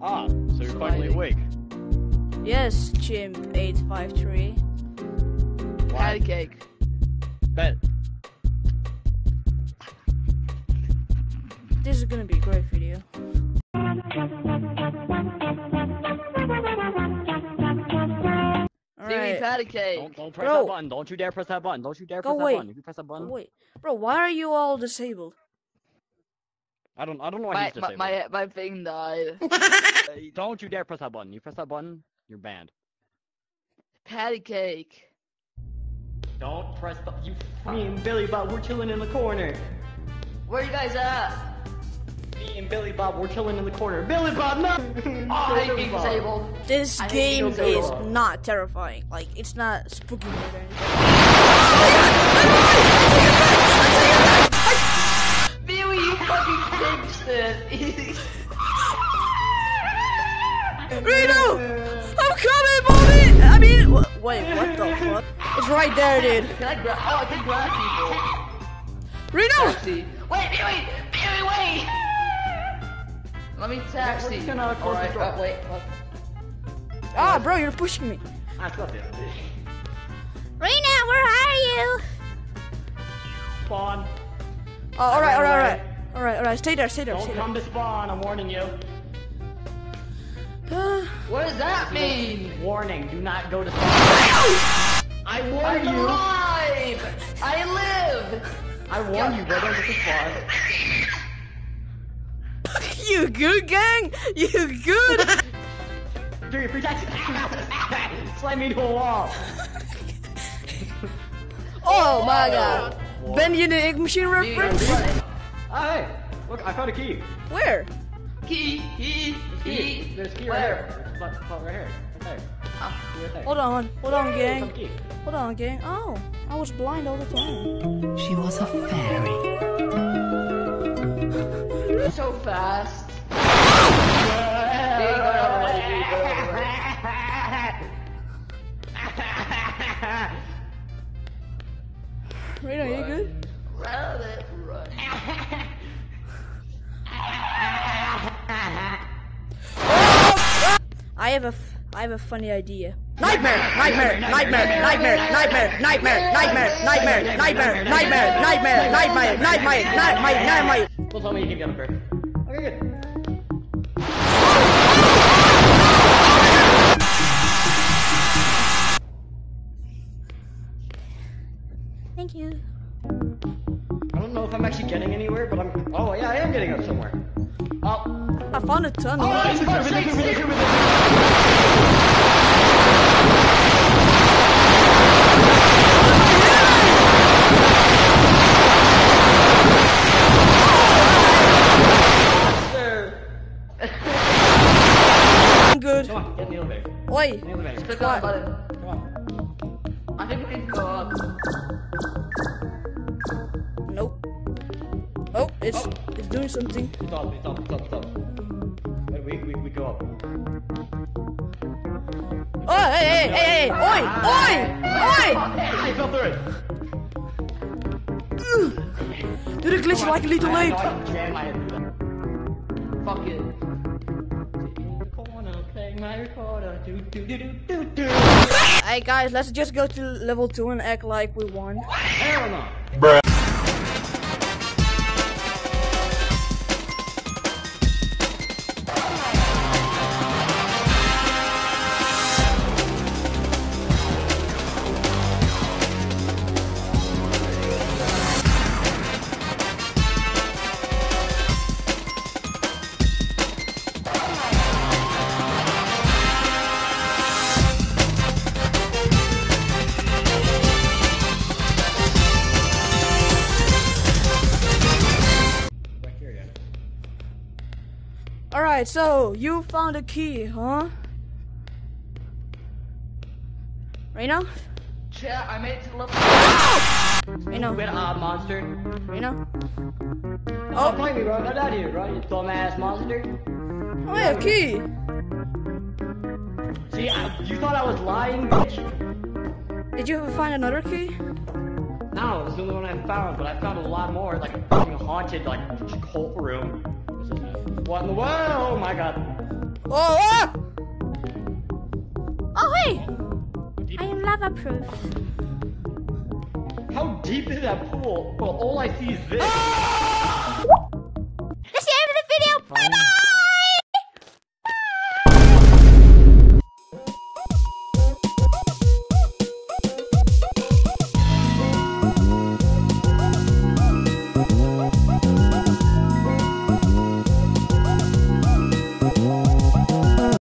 Ah, so you're finally awake. Yes, Chimp eight five three. Patty cake. Bet. This is gonna be a great video. Give me Alright. patty cake. Don't, don't press Bro. that button. Don't you dare press that button. Don't you dare Go press away. that button. If you press that Oh, button, wait, bro, why are you all disabled? I don't. I don't know why My, he's my, disabled. my, my thing died. Don't you dare press that button. You press that button, you're banned. patty cake. Don't press the. You. Me and Billy Bob, we're chilling in the corner. Where you guys at? Me and Billy Bob, we're chilling in the corner. Billy Bob, no! Oh, I hate being disabled. This I game is not terrifying. Like, it's not spooky or anything. I'm coming, Bobby! I mean, wh- wait, what the fuck? It's right there, dude. Can I grab? Oh, I can grab people. Reno! Taxi. Wait, Billy! Billy, wait! Let me taxi. just gonna close the Alright, door. uh, wait. look. Ah, bro, you're pushing me. I slept it. Rena, where are you? Spawn. Oh, alright, alright, alright. Alright, alright, stay there, stay there, Don't stay come to spawn. I'm warning you. What does that mean? Warning. Do not go to. I warn I'm you. alive! I live! I warn you. Go get to spawn. you good, gang? You good? Do your protection. Slam me into a wall. oh my god. Bendy and the Ink Machine reference? Hey. Look, I found a key. Where? Key, key, Key. key. There's a key right here. But, but right here. Right there. Key right there. Hold on, hold on, gang. Hold on, gang. Oh, I was blind all the time. She was a fairy. So fast. I have a, f- I have a funny idea. Nightmare! Nightmare! Nightmare! Nightmare! Nightmare! Nightmare! Nightmare! Nightmare! Nightmare! Nightmare! Nightmare! Nightmare! Nightmare! Nightmare! Nightmare! Don't tell me you can get up here. Okay, good. Thank you. I don't know if I'm actually getting anywhere, but I'm. Oh, yeah, I am getting up somewhere. Oh. I found a tunnel. Oh, it's over over over there. I'm good. Come on, get in the elevator. Oi. In the elevator. Click on the button. Come on. I think we can go up. Nope. Oh, it's it's doing something. It's up, it's up, it's up, it's up. Wait, we, we, we go up. Oh, hey, hey, hey, hey! Oi! Oi! Oi! I fell through it. Did it glitch like a little I late? know I can jam my head through that. Fuck it. In the corner, playing my recorder. Do, do, do, do, do, do. Hey guys, let's just go to level 2 and act like we won. Hell no. Back Alright, so you found a key, huh? Reno? Yeah, I made it to the level. Reno? Stupid odd monster. Reno? Oh. oh, find me, bro. Get out of here, bro. You dumbass monster. Oh yeah, key! See, I, you thought I was lying, bitch? Did you ever find another key? No, this is the only one I found, but I found a lot more, like a fucking haunted, like, cult room. This is- What in the world? Oh my god. Oh, ah! Oh, hey! I am lava proof. How deep is that pool? Well, all I see is this.